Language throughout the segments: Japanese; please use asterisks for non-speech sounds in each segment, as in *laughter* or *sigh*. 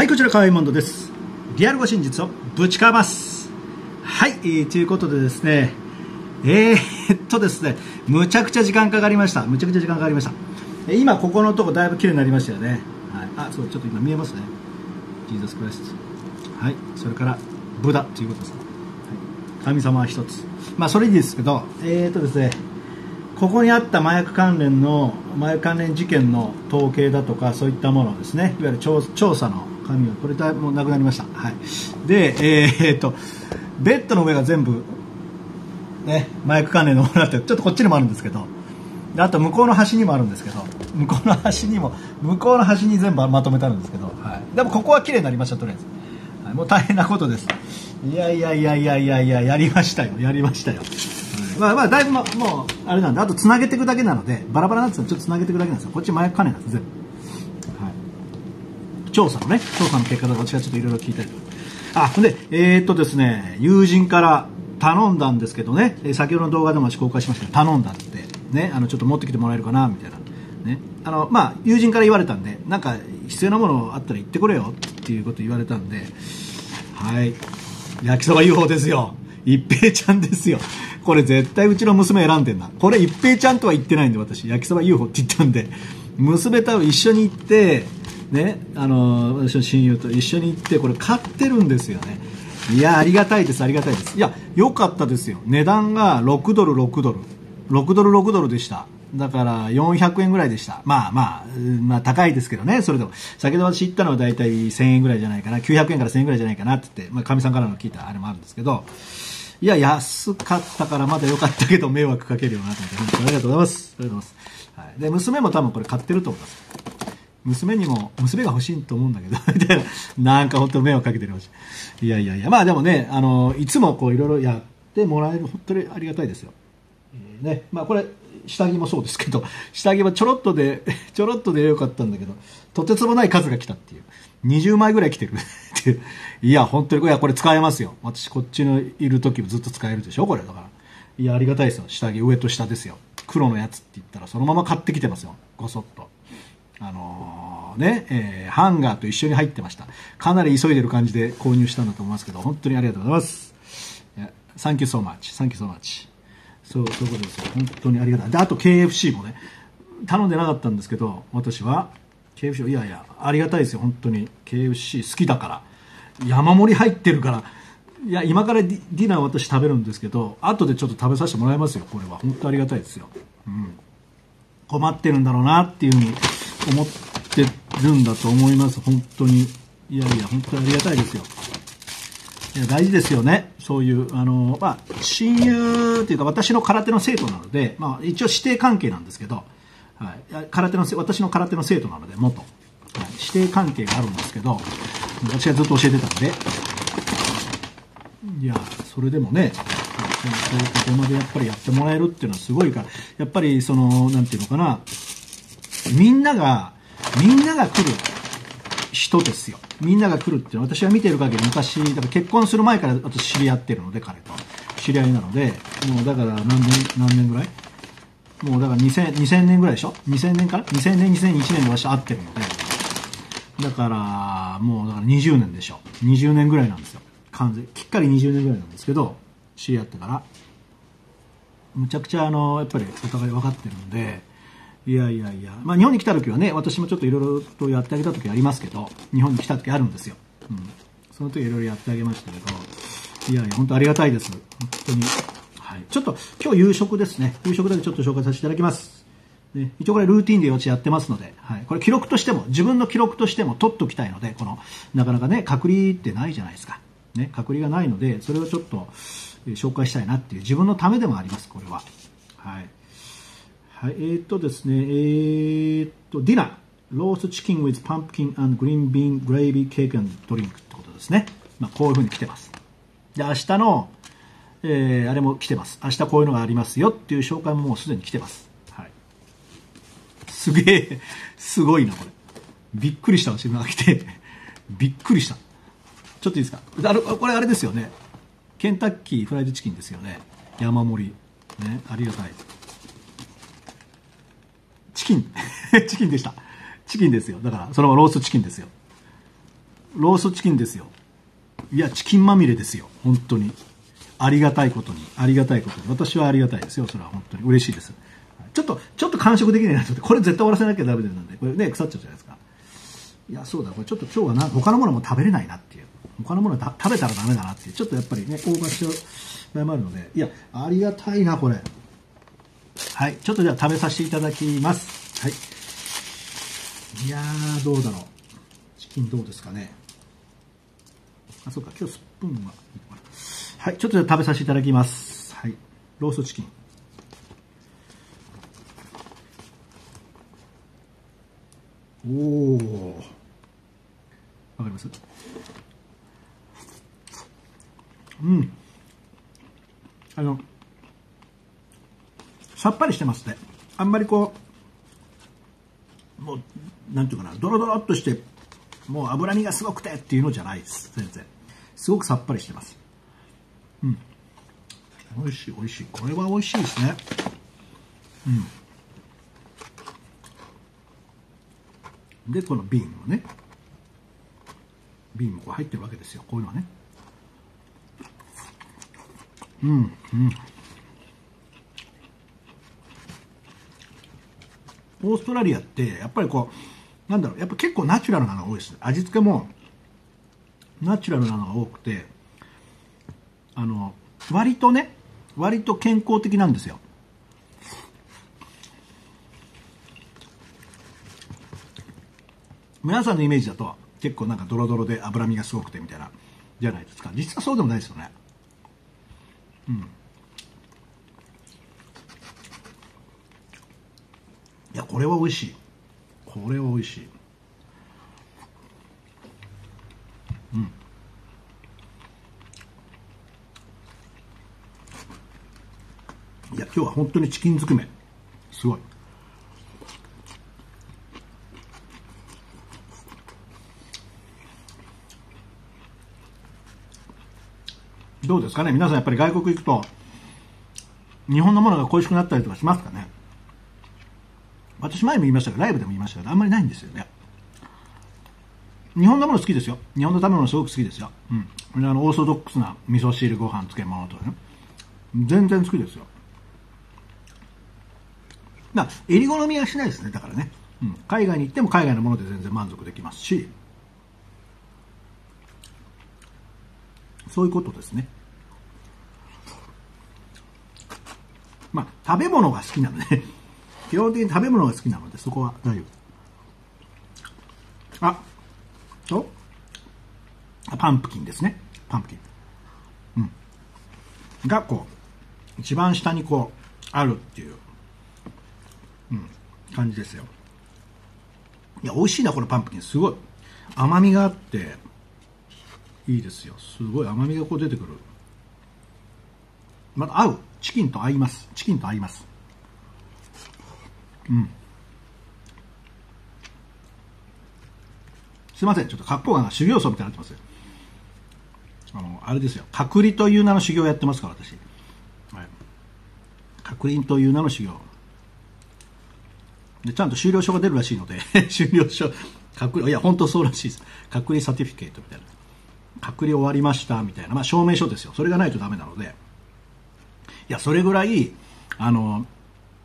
はい、こちら、河合モンドです。リアルご真実をぶちかます。はい、えーということでですね、えー、っとですね、むちゃくちゃ時間かかりました。むちゃくちゃ時間かかりました。今、ここのとこだいぶ綺麗になりましたよね。はい、あ、そう、ちょっと今見えますね。ジーザスクライスト。はい、それから、ブダということです。はい、神様は一つ。まあ、それいいですけど、えー、っとですね、ここにあった麻薬関連の麻薬関連事件の統計だとかそういったものをですねいわゆる調調査の紙がこれだもうなくなりました、はい、で、えーっとベッドの上が全部、ね、麻薬関連のものだってちょっとこっちにもあるんですけど。あと向こうの端にもあるんですけど。向こうの端にも向こうの端に全部まとめてあるんですけど、はい、でもここは綺麗になりましたとりあえず、はい、もう大変なことです。いやいやいやいやいやいややりましたよ。やりましたよ。はいまあまあだいぶもうあれなんであとつなげていくだけなのでバラバラなんですけどちょっとつなげていくだけなんですよ。こっち麻薬関連なんです全部、調査のね調査の結果と私はちょっといろいろ聞いたりとか。あほんでえーっとですね友人から頼んだんですけどね。先ほどの動画でも私公開しましたけど頼んだって。ねあのちょっと持ってきてもらえるかなみたいな。ね。あのまあ友人から言われたんでなんか必要なものあったら言ってくれよっていうこと言われたんで。はい。焼きそば UFO ですよ。一平ちゃんですよ。これ絶対うちの娘選んでんな。これ一平ちゃんとは言ってないんで私。焼きそば UFO って言ったんで。娘と一緒に行ってねあの私の親友と一緒に行ってこれ買ってるんですよねいやありがたいですありがたいですいや良かったですよ値段が6ドル6ドル6ドル6ドルでしただから400円ぐらいでした。まあまあ、まあ高いですけどね、それでも。先ほど私言ったのは大体1000円ぐらいじゃないかな、900円から1000円ぐらいじゃないかなって言って、まあかみさんからの聞いたあれもあるんですけど、いや、安かったからまだ良かったけど迷惑かけるよなと思って、本当ありがとうございます。ありがとうございます。はい。で、娘も多分これ買ってると思います。娘にも、娘が欲しいと思うんだけど、*laughs* みたいな、なんか本当迷惑かけてるほしい。いやいやいや、まあでもね、あの、いつもこういろいろやってもらえる、本当にありがたいですよ。えーね、まあこれ、下着もそうですけど、*laughs* 下着はちょろっとで、*laughs* ちょろっとでよかったんだけど、とてつもない数が来たっていう。20枚ぐらい来てるっていう。いや、本当に、いや、これ使えますよ。私、こっちのいる時もずっと使えるでしょこれ、だから。いや、ありがたいですよ。下着、上と下ですよ。黒のやつって言ったら、そのまま買ってきてますよ。ごそっと。あのーね、えーハンガーと一緒に入ってました。かなり急いでる感じで購入したんだと思いますけど、本当にありがとうございます。いや Thank you so much. Thank you so much. そう、そういうことですよ。本当にありがたい。で、あと KFC もね、頼んでなかったんですけど、私は、KFC、いやいや、ありがたいですよ、本当に。KFC 好きだから。山盛り入ってるから、いや、今からディナー私食べるんですけど、後でちょっと食べさせてもらいますよ、これは。本当ありがたいですよ。うん。困ってるんだろうなっていうふうに思ってるんだと思います、本当に。いやいや、本当にありがたいですよ。いや大事ですよね、そういう、あのまあ、親友というか、私の空手の生徒なので、まあ、一応師弟関係なんですけど、はい、空手の私の空手の生徒なので、元、はい、師弟関係があるんですけど、私がずっと教えてたんで、いや、それでもね、そうい。うことまでやっぱりやってもらえるっていうのはすごいから、やっぱりその、なんていうのかな、みんなが、みんなが来る人ですよ。みんなが来るっていうのは私は見てる限り昔、だから結婚する前から私知り合ってるので、彼と。知り合いなので、もうだから何年、何年ぐらい？もうだから2000 2000年ぐらいでしょ ?2000 年から ?2000 年、2001年で私会ってるので。だから、もうだから20年でしょ ?20 年ぐらいなんですよ。完全、きっかり20年ぐらいなんですけど、知り合ってから。むちゃくちゃあの、やっぱりお互い分かってるんで、いやいやいや、まあ日本に来た時はね、私もちょっといろいろとやってあげた時ありますけど、日本に来た時あるんですよ。うん。その時いろいろやってあげましたけど、いやいや、本当ありがたいです。本当に。はい。ちょっと、今日夕食ですね。夕食だけちょっと紹介させていただきます。ね、一応これルーティンで私やってますので、はい。これ記録としても、自分の記録としても取っておきたいので、この、なかなかね、隔離ってないじゃないですか。ね、隔離がないので、それをちょっと、紹介したいなっていう、自分のためでもあります、これは。はい。はい、えーっとですね、えーっと、ディナー、ロースチキン with pumpkin and green bean gravy cake and drink ってことですね。まあ、こういう風に来てます。で、明日の、えーあれも来てます。明日こういうのがありますよっていう紹介ももうすでに来てます。はい。すげえ、すごいな、これ。びっくりした、自分が来て。びっくりした。ちょっといいですか？あれこれあれですよね。ケンタッキーフライドチキンですよね。山盛り。ね、ありがたい。チキン。*laughs* チキンでした。チキンですよ。だから、そのローストチキンですよ。ローストチキンですよ。いや、チキンまみれですよ。本当に。ありがたいことに。ありがたいことに。私はありがたいですよ。それは本当に嬉しいです。ちょっと、ちょっと完食できないなと思って、これ絶対終わらせなきゃダメなんで、これね、腐っちゃうじゃないですか。いや、そうだ、これちょっと今日はな、他のものも食べれないなっていう。他のもの食べたらダメだなっていう。ちょっとやっぱりね、オーバーしちゃう場合もあるので、いや、ありがたいな、これ。はい。ちょっとじゃあ食べさせていただきます。はい。いやー、どうだろう。チキンどうですかね。あ、そうか、今日スプーンは。はい、ちょっとじゃ食べさせていただきます。はい。ローストチキン。おお。わかります？うん。あの、さっぱりしてますね。あんまりこう、もう、なんていうかな、ドロドロっとして、もう脂身がすごくてっていうのじゃないです、全然。すごくさっぱりしてます。うん。美味しい、美味しい。これは美味しいですね。うん。で、この瓶もね、瓶もこう入ってるわけですよ。こういうのはね。うん、うん。オーストラリアってやっぱりこうなんだろうやっぱ結構ナチュラルなのが多いです。味付けもナチュラルなのが多くてあの割とね割と健康的なんですよ。皆さんのイメージだと結構なんかドロドロで脂身がすごくてみたいなじゃないですか。実はそうでもないですよね。うん。やこれは美味しい。これは美味しい。うん。いや今日は本当にチキンずくめ。すごい。どうですかね？皆さんやっぱり外国行くと日本のものが恋しくなったりとかしますかね？私前も言いましたけど、ライブでも言いましたけど、あんまりないんですよね。日本のもの好きですよ。日本の食べ物すごく好きですよ。うん。あの、オーソドックスな味噌汁、ご飯、漬物とかね。全然好きですよ。だ襟好みはしないですね、だからね。うん。海外に行っても海外のもので全然満足できますし、そういうことですね。まあ、食べ物が好きなので、基本的に食べ物が好きなので、そこは大丈夫。あ、と、パンプキンですね。パンプキン。うん。が、こう、一番下にこう、あるっていう、うん、感じですよ。いや、美味しいな、このパンプキン。すごい。甘みがあって、いいですよ。すごい甘みがこう出てくる。また合う。チキンと合います。チキンと合います。うん。すいません、ちょっと格好がな修行僧みたいになってます。あの、あれですよ。隔離という名の修行をやってますから、私。はい。隔離という名の修行。で、ちゃんと終了書が出るらしいので *laughs* 終了書、隔離、いや、本当そうらしいです。隔離サティフィケートみたいな。隔離終わりました、みたいな。まあ、証明書ですよ。それがないとダメなので。いや、それぐらい、あの、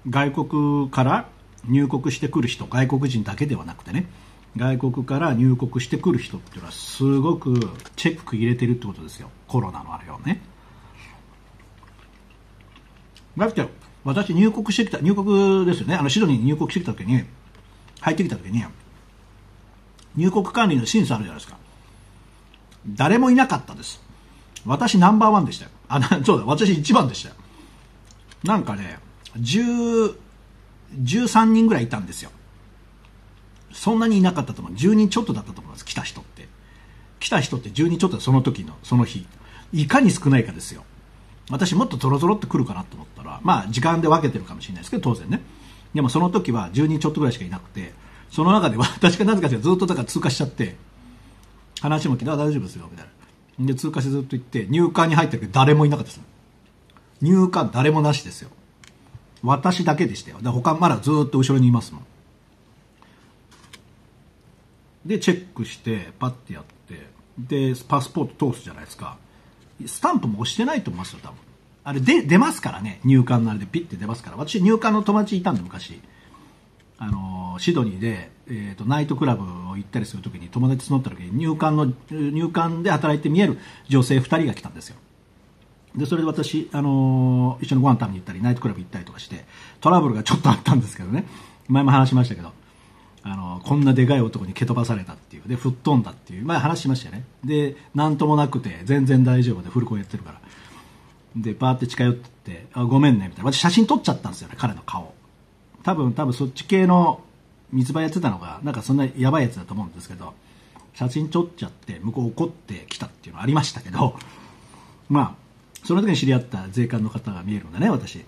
外国から入国してくる人外国人だけではなくてね外国から入国してくる人っていうのはすごくチェック入れてるってことですよ。コロナのあれをね。だって私入国してきた入国ですよね。あのシドニーに入国してきた時に入ってきた時に入国管理の審査あるじゃないですか。誰もいなかったです。私ナンバーワンでしたよ。あそうだ私一番でしたよ。なんかね13人ぐらいいたんですよ。そんなにいなかったと思う。10人ちょっとだったと思います。来た人って。来た人って10人ちょっとその時の、その日。いかに少ないかですよ。私もっとゾロゾロって来るかなと思ったら、まあ時間で分けてるかもしれないですけど、当然ね。でもその時は10人ちょっとぐらいしかいなくて、その中で私が *laughs* なぜかずっとだから通過しちゃって、話も聞いて、あ、大丈夫ですよ、みたいな。で、通過してずっと行って、入管に入ったけど誰もいなかったです。入管誰もなしですよ。私だけでしたよ。で他まだずっと後ろにいますもん。でチェックしてパッてやって。でパスポート通すじゃないですか。スタンプも押してないと思いますよ多分。あれで出ますからね。入管のあれでピッて出ますから。私入管の友達いたんで昔。あのシドニーで、えーと、ナイトクラブを行ったりするときに友達募った時に入管の入管で働いて見える女性2人が来たんですよ。でそれで私、あの一緒にご飯食べに行ったりナイトクラブ行ったりとかしてトラブルがちょっとあったんですけどね。前も話しましたけどあのこんなでかい男に蹴飛ばされたっていうで吹っ飛んだっていう前話しましたよね。で何ともなくて全然大丈夫でフルコンやってるから。でパーって近寄ってってあごめんねみたいな。私写真撮っちゃったんですよね彼の顔。多分多分そっち系の水場やってたのがなんかそんなやばいやつだと思うんですけど写真撮っちゃって向こう怒ってきたっていうのありましたけどまあその時に知り合った税関の方が見えるんだね私。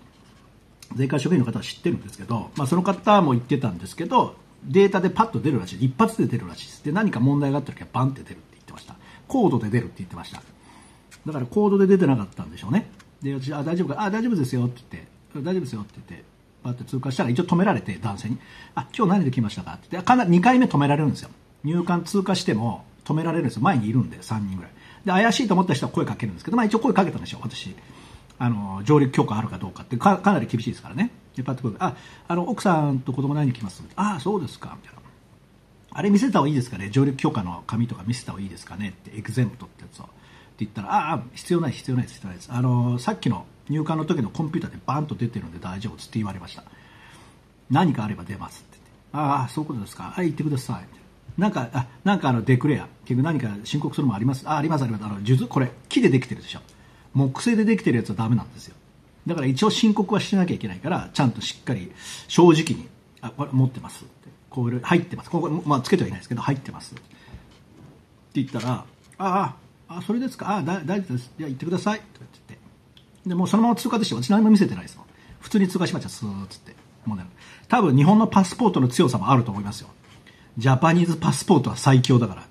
税関職員の方は知ってるんですけど、まあ、その方も言ってたんですけどデータでパッと出るらしい。一発で出るらしいです。で何か問題があった時はバンって出るって言ってました。コードで出るって言ってました。だからコードで出てなかったんでしょうね。で私あ大丈夫か？あ大丈夫ですよって言って。大丈夫ですよって言ってパって通過したら一応止められて男性に「あ今日何で来ましたか?」って言ってかな2回目止められるんですよ。入管通過しても止められるんですよ。前にいるんで3人ぐらい。で怪しいと思った人は声かけるんですけど、まあ、一応声かけたんでしょ私。あの上陸許可あるかどうかって。かかなり厳しいですからね。でパッとああの奥さんと子供何に来ます？ああそうですか。みたいな。あれ見せた方がいいですかね？上陸許可の紙とか見せた方がいいですかね？ってエクゼントってやつを。って言ったらああ必要ない必要ないです必要ないです。あのさっきの入管の時のコンピューターでバンと出てるんで大丈夫って言われました。何かあれば出ますって言って。ああそういうことですか。はい言ってください。なんかあなんかあのデクレア。結局何か申告するもあります。あありますあります。あの数珠。これ木でできてるでしょ。木製でできてるやつはダメなんですよ。だから一応申告はしなきゃいけないからちゃんとしっかり正直にあこれ持ってます。こう入ってます。ここ、まあ、つけてはいないですけど入ってます。って言ったらあああそれですか。あだ大丈夫です。じゃあ言ってください。とか言って。でもうそのまま通過でしょ私何も見せてないですもん。普通に通過しました。スーッつって。もうね多分日本のパスポートの強さもあると思いますよ。ジャパニーズパスポートは最強だから。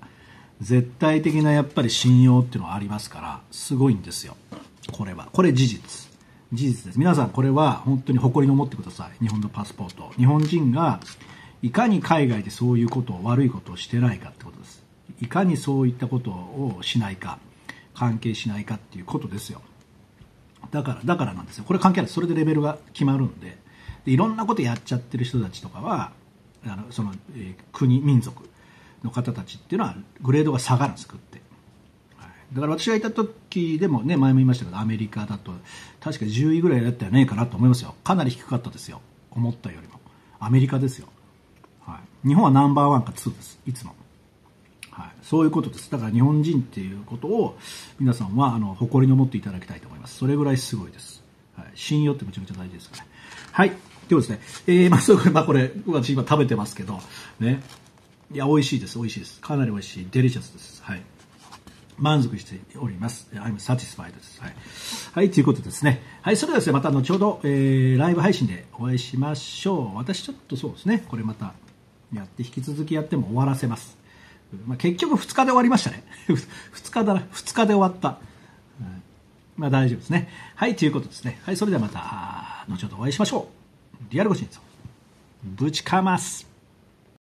絶対的なやっぱり信用っていうのはありますから。すごいんですよ。これは。これ事実。事実です。皆さんこれは本当に誇りに思ってください。日本のパスポート。日本人がいかに海外でそういうことを悪いことをしてないかってことです。いかにそういったことをしないか関係しないかっていうことですよ。だからだからなんですよ。これ関係ないそれでレベルが決まるんで。でいろんなことやっちゃってる人たちとかはあのその、えー、国民族の方たちっていうのはグレードが下がるんです食って、はい、だから私がいた時でもね前も言いましたけどアメリカだと確か10位ぐらいだったよねえかなと思いますよ。かなり低かったですよ。思ったよりも。アメリカですよ、はい、日本はナンバーワンか2です。いつも。はい、そういうことです。だから日本人っていうことを皆さんはあの誇りに思っていただきたいと思います。それぐらいすごいです。はい、信用ってめちゃめちゃ大事ですから、ね。はい。ではですね、えー、まあ、そう、まあ、これ、私今食べてますけど、ね。いや、美味しいです、美味しいです。かなり美味しい。デリシャスです。はい。満足しております。I'm satisfied です。はい。はい、ということですね。はい、それではですね、また後ほど、えー、ライブ配信でお会いしましょう。私ちょっとそうですね、これまたやって、引き続きやっても終わらせます。まあ、結局2日で終わりましたね。*laughs* 2日だな、2日で終わった。まあ大丈夫ですね。はい、ということですね。はい、それではまた、後ほどお会いしましょう。リアルご親奏。ぶちかます。